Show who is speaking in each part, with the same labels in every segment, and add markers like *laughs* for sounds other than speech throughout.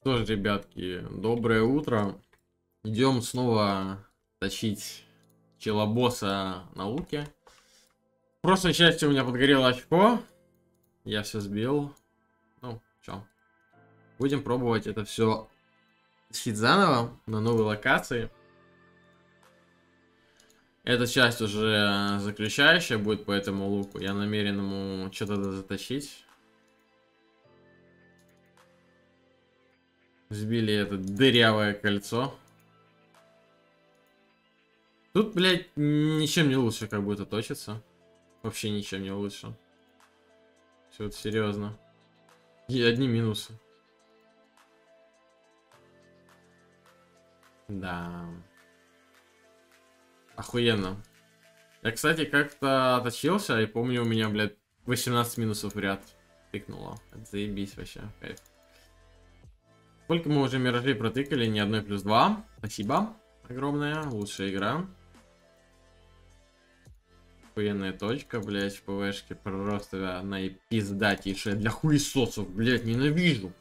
Speaker 1: Что ж, ребятки, доброе утро. Идем снова точить челобосса науки. В прошлой части у меня подгорело очко. Я все сбил. Ну, чё. Будем пробовать это все точить заново на новой локации. Эта часть уже заключающая будет по этому луку. Я намерен ему что-то заточить. Сбили это дырявое кольцо. Тут, блядь, ничем не лучше как будто точится. Вообще ничем не лучше. Все это серьезно. И одни минусы. Да. Охуенно. Я, кстати, как-то точился, и помню, у меня, блядь, 18 минусов в ряд тыкнуло. Это заебись вообще, кайф. Сколько мы уже миражей протыкали? Ни одной плюс два. Спасибо. Огромная. Лучшая игра. Охуенная точка, блядь, в ПВшке. Просто она и пиздатейшая для хуесосов, блядь, ненавижу.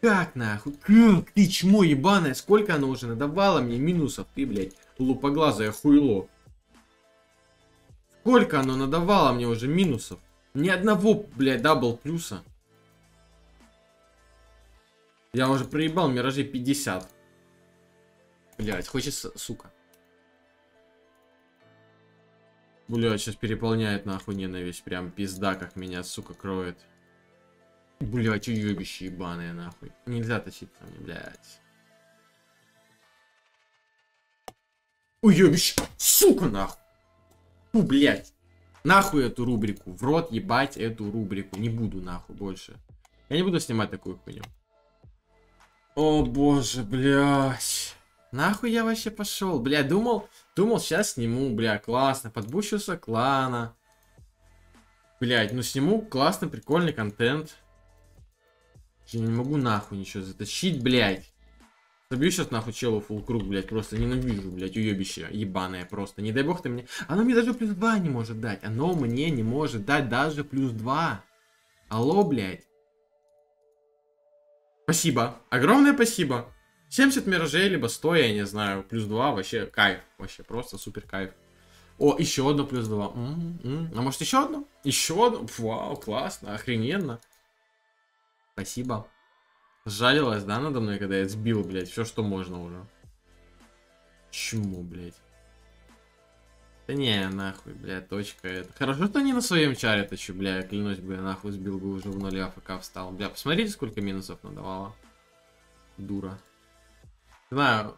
Speaker 1: Как нахуй? Как? Ты чмо ебаное? Сколько она уже надавала мне минусов? Ты, блядь, лупоглазое хуйло. Сколько оно надавало мне уже минусов? Ни одного, блядь, double плюса. Я уже проебал миражи 50. Блять, хочется, сука. Блять, сейчас переполняет нахуй ненависть. Прям пизда, как меня, сука, кроет. Блять, уебище ебаное, нахуй. Нельзя тащить мне, блять. Уебище, сука, нахуй. Фу, блять. Нахуй эту рубрику. В рот ебать эту рубрику. Не буду нахуй больше. Я не буду снимать такую хуйню. О боже, блядь. Нахуй я вообще пошел? Бля, думал, думал, сейчас сниму, бля, классно. Подбущился клана. Блять, ну сниму классный, прикольный контент. Я не могу нахуй ничего затащить, блядь. Забью сейчас нахуй челу фул круг, блядь, просто ненавижу, блядь, уебище, ебаное просто. Не дай бог ты мне... Оно мне даже плюс 2 не может дать. Оно мне не может дать даже плюс 2. Алло, блядь. Спасибо. Огромное спасибо. 70 миражей, либо 100, я не знаю. Плюс 2, вообще кайф. Вообще просто супер кайф. О, еще одно плюс 2. М -м -м. А может еще одно? Еще одно? Вау, классно, охрененно. Спасибо. Жалилась, да, надо мной, когда я сбил, блядь, все, что можно уже. Чему, блядь? Да не, нахуй, блядь, точка это. Хорошо, что не на своем чаре точу, бля, я клянусь, бля, нахуй сбил бы уже в нуле АФК встал. Бля, посмотрите, сколько минусов надавала. Дура. Знаю,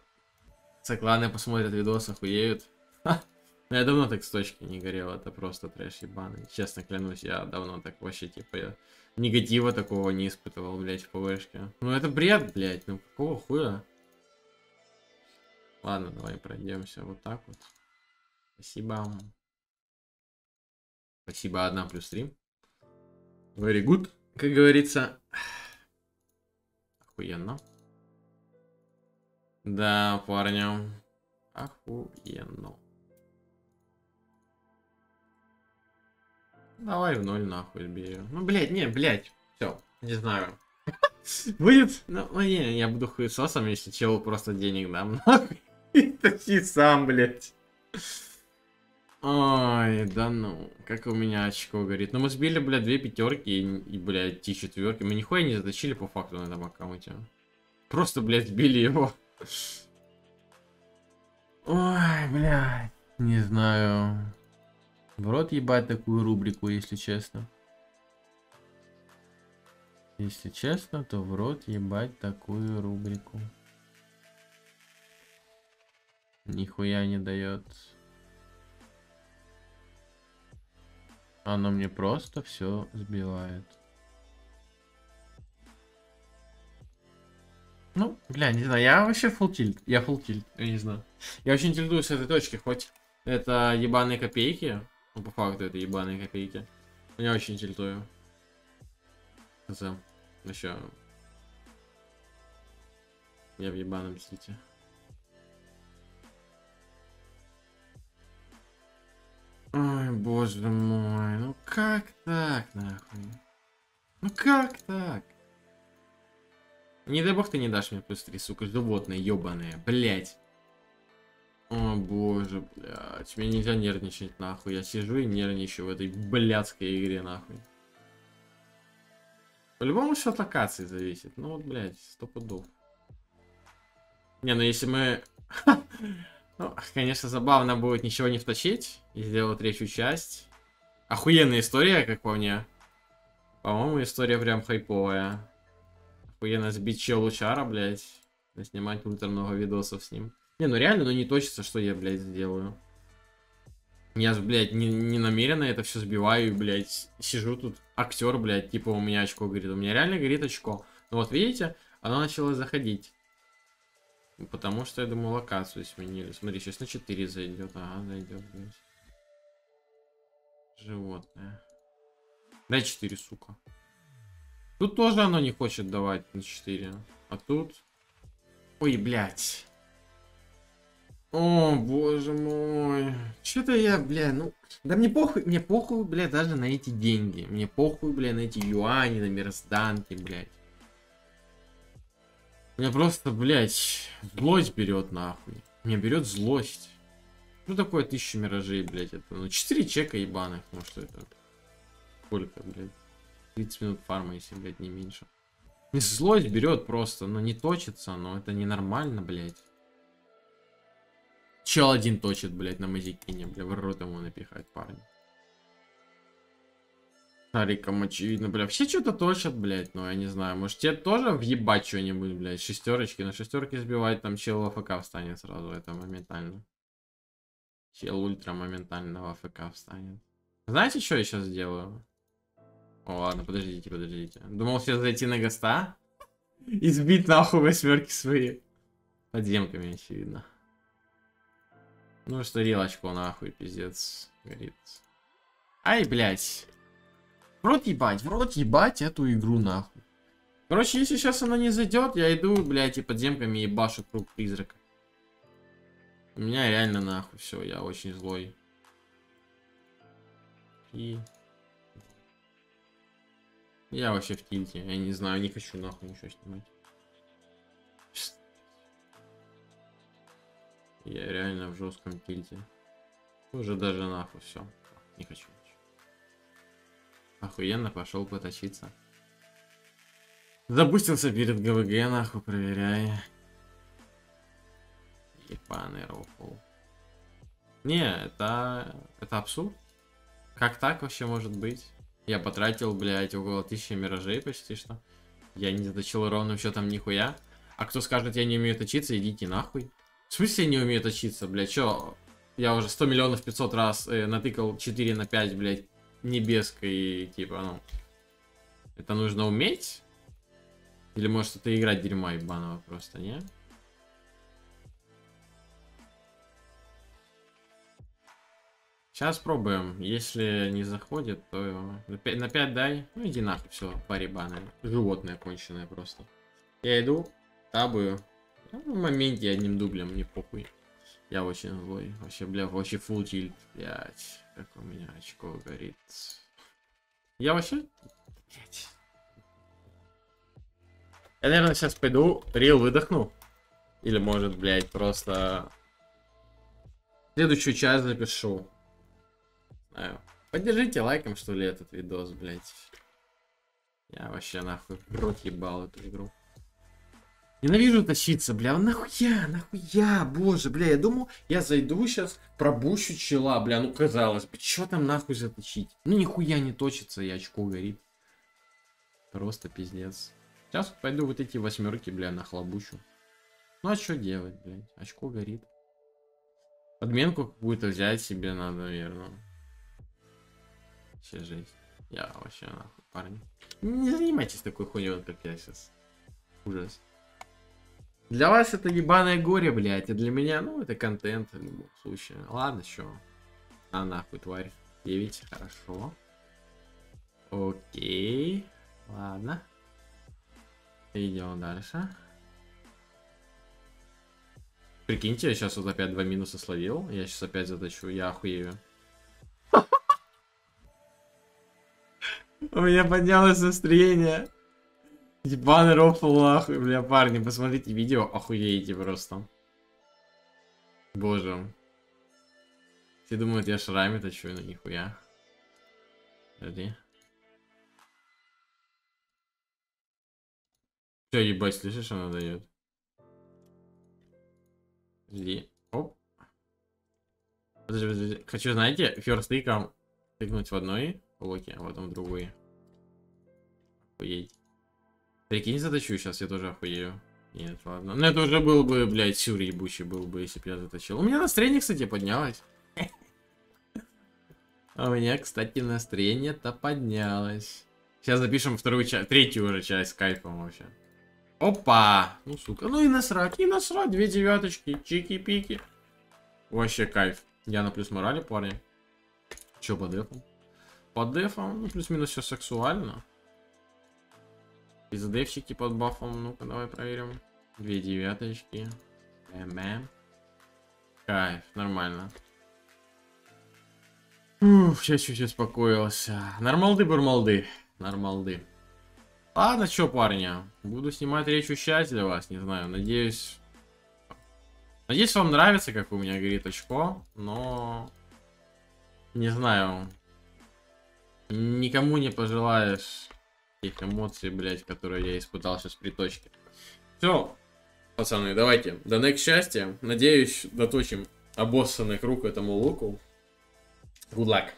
Speaker 1: цикланы посмотрят видос, охуеют. Ха. Но я давно так с точки не горел, это просто трэш ебаный. Честно клянусь, я давно так вообще, типа, я негатива такого не испытывал, блядь, в ПВшке. Ну это бред, блядь, ну какого хуя? Ладно, давай пройдемся вот так вот. Спасибо. Спасибо, 1 плюс 3. Very good. Как говорится. Охуенно. Да, парня. Охуенно. Давай в ноль нахуй бей. Ну, блядь, не, блядь. Все, не знаю. *laughs* Будет? Ну, не, я буду хуесосом, если чел просто денег дам. *laughs* Нахуй. Тащи сам, блядь. Ой, да ну, как у меня очко горит. Ну мы сбили, блядь, две пятерки и, и блядь, три четверки. Мы нихуя не затащили по факту на этом аккаунте. Просто, блядь, сбили его. Ой, блядь, не знаю. В рот ебать такую рубрику, если честно. Если честно, то в рот ебать такую рубрику. Нихуя не дает. Оно мне просто все сбивает. Ну, бля, не знаю, я вообще full tilt. Я full tilt, я не знаю. Я очень тильдую с этой точки, хоть это ебаные копейки. Ну, по факту это ебаные копейки. Я очень тильтую. За. Еще. Я в ебаном сити. Ой, боже мой, ну как так, нахуй? Ну как так? Не дай бог ты не дашь мне плюс 3, сука, животные ебаные, блять. О боже, блядь, мне нельзя нервничать, нахуй. Я сижу и нервничаю в этой блядской игре, нахуй. По-любому все от локации зависит. Ну вот, блядь, сто пудов. Не, ну если мы... *laughs* ну, конечно, забавно будет ничего не втащить и сделать третью часть. Охуенная история, как по мне. По-моему, история прям хайповая. Охуенно сбить чел Лучара, блядь. Снимать ультра много видосов с ним. Не, ну реально, ну не точится, что я, блядь, сделаю. Я же, блядь, не, не намеренно это все сбиваю, блядь, сижу тут, актер, блядь, типа у меня очко горит. У меня реально горит очко. Ну вот, видите, оно начало заходить. Потому что, я думаю, локацию сменили. Смотри, сейчас на 4 зайдет. Ага, зайдет, блядь. Животное. Дай 4, сука. Тут тоже оно не хочет давать на 4. А тут... Ой, блядь. О, боже мой. Что-то я, бля, ну... Да мне похуй, мне похуй, бля, даже на эти деньги. Мне похуй, бля, на эти юани, на мирозданки, блядь. Меня просто, блядь, злость берет нахуй. Меня берет злость. Что такое тысяча миражей, блядь? Это, ну, 4 чека ебаных, ну что это? Сколько, блядь? 30 минут фарма, если, блядь, не меньше. Злость берет просто, но не точится, но это ненормально, блядь. Чел один точит, блядь, на мазикине, бля, в рот ему напихать, парень. Шариком очевидно, бля. Все что-то точат, блядь, ну я не знаю. Может тебе тоже въебать что-нибудь, блядь, шестерочки. На шестерке сбивать, там чел АФК встанет сразу, это моментально. Чел ультра моментально в АФК встанет. Знаете, что я сейчас сделаю? О, ладно, подождите, подождите. Думал сейчас зайти на госта и сбить нахуй восьмерки свои. Подземками, очевидно. Ну что, рилочку нахуй, пиздец, горит. Ай, блядь. В рот ебать, в рот ебать эту игру нахуй. Короче, если сейчас она не зайдет, я иду, блядь, и подземками ебашу круг призрака. У меня реально нахуй все, я очень злой. И... Я вообще в тильте, я не знаю, не хочу нахуй ничего снимать. Я реально в жестком тильте. Уже даже нахуй все. Не хочу. Охуенно пошел поточиться. Запустился перед ГВГ, нахуй, проверяй. Ебаный рофл. Не, это... Это абсурд. Как так вообще может быть? Я потратил, блядь, около тысячи миражей почти что. Я не заточил ровным счетом нихуя. А кто скажет, я не умею точиться, идите нахуй. В смысле я не умею точиться, блядь, чё? Я уже 100 миллионов 500 раз э, натыкал 4 на 5, блядь, небеской, типа, ну... Это нужно уметь? Или может это играть дерьма ебаного просто, не? Сейчас пробуем. Если не заходит, то на 5, на 5 дай. Ну иди нахуй, все, парибаны. Животное конченое просто. Я иду, табую. Ну, в моменте одним дублем, мне похуй. Я очень злой. Вообще, бля, вообще фул тильт. Блять, как у меня очко горит. Я вообще... Блять. Я, наверное, сейчас пойду, рил выдохну. Или, может, блядь, просто... Следующую часть запишу. Знаю. Поддержите лайком, что ли, этот видос, блядь. Я вообще нахуй рот ебал эту игру. Ненавижу тащиться, бля, нахуя, нахуя, боже, бля, я думал, я зайду сейчас, пробущу чела, бля, ну казалось бы, что там нахуй заточить? Ну нихуя не точится, и очко горит. Просто пиздец. Сейчас пойду вот эти восьмерки, бля, нахлобучу. Ну а что делать, блядь, очко горит. Подменку какую-то взять себе надо, наверное. Вообще жесть. Я вообще нахуй, парни. Не занимайтесь такой хуйней, как я сейчас. Ужас. Для вас это ебаное горе, блядь, а для меня, ну, это контент в любом случае. Ладно, что? А нахуй, тварь. 9, хорошо. Окей. Ладно. Идем дальше. Прикиньте, я сейчас вот опять два минуса словил. Я сейчас опять заточу, я охуею. *laughs* У меня поднялось настроение. Ебаный рофл нахуй, бля, парни, посмотрите видео, охуеете просто. Боже. Все думают, я шраме-то чё, ну нихуя. Подожди. Все, ебать, слышишь, она дает. Подожди. Оп. Подожди, подожди. Хочу, знаете, ферстыком тыкнуть в одной блоке, а потом в другой. Охуеть. Прикинь, заточу, сейчас я тоже охуею. Нет, ладно. Ну это уже был бы, блядь, сюр ебучий был бы, если бы я заточил. У меня настроение, кстати, поднялось. *laughs* У меня, кстати, настроение-то поднялось. Сейчас запишем вторую часть, третью уже часть с кайфом вообще. Опа! Ну, сука. Ну и насрать, и насрать. Две девяточки, чики-пики. Вообще кайф. Я на плюс морали, парни. Че по дефу? По дефам, ну, плюс-минус все сексуально. Пиздевщики под бафом. Ну-ка, давай проверим. Две девяточки. Эм Кайф, нормально. Ух, сейчас чуть успокоился. Нормалды-бурмалды. Нормалды. Ладно, что, парни. Буду снимать третью часть для вас. Не знаю, надеюсь... Надеюсь, вам нравится, как у меня говорит очко. Но... Не знаю. Никому не пожелаешь тех эмоций, блядь, которые я испытал сейчас при точке. Все, пацаны, давайте. До next счастья. Надеюсь, доточим обоссанный круг этому луку. Good luck.